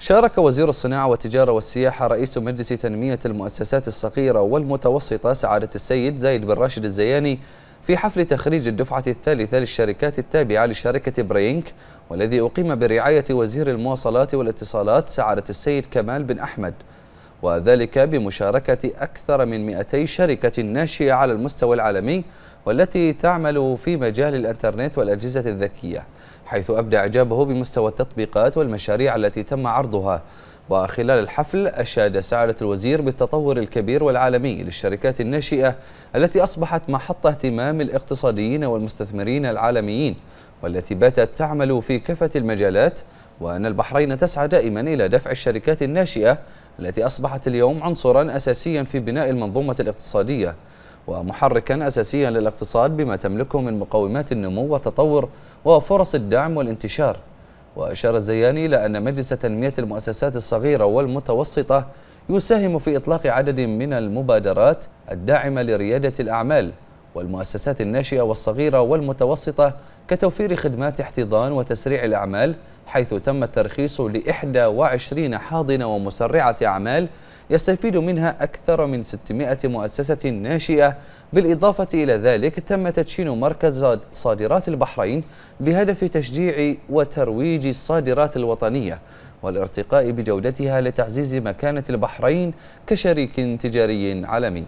شارك وزير الصناعة والتجارة والسياحة رئيس مجلس تنمية المؤسسات الصغيرة والمتوسطة سعادة السيد زايد بن راشد الزياني في حفل تخريج الدفعة الثالثة للشركات التابعة لشركة برينك والذي أقيم برعاية وزير المواصلات والاتصالات سعادة السيد كمال بن أحمد وذلك بمشاركة أكثر من 200 شركة ناشئة على المستوى العالمي والتي تعمل في مجال الإنترنت والأجهزة الذكية حيث أبدى إعجابه بمستوى التطبيقات والمشاريع التي تم عرضها. وخلال الحفل أشاد سعادة الوزير بالتطور الكبير والعالمي للشركات الناشئة التي أصبحت محط اهتمام الاقتصاديين والمستثمرين العالميين والتي باتت تعمل في كافة المجالات وأن البحرين تسعى دائما إلى دفع الشركات الناشئة التي أصبحت اليوم عنصرا أساسيا في بناء المنظومة الاقتصادية. ومحركا أساسيا للاقتصاد بما تملكه من مقومات النمو والتطور وفرص الدعم والانتشار. وأشار الزياني إلى أن مجلس تنمية المؤسسات الصغيرة والمتوسطة يساهم في إطلاق عدد من المبادرات الداعمة لريادة الأعمال والمؤسسات الناشئة والصغيرة والمتوسطة كتوفير خدمات احتضان وتسريع الأعمال حيث تم الترخيص ل 21 حاضنة ومسرعة أعمال يستفيد منها أكثر من 600 مؤسسة ناشئة. بالإضافة إلى ذلك تم تدشين مركز صادرات البحرين بهدف تشجيع وترويج الصادرات الوطنية والارتقاء بجودتها لتعزيز مكانة البحرين كشريك تجاري عالمي.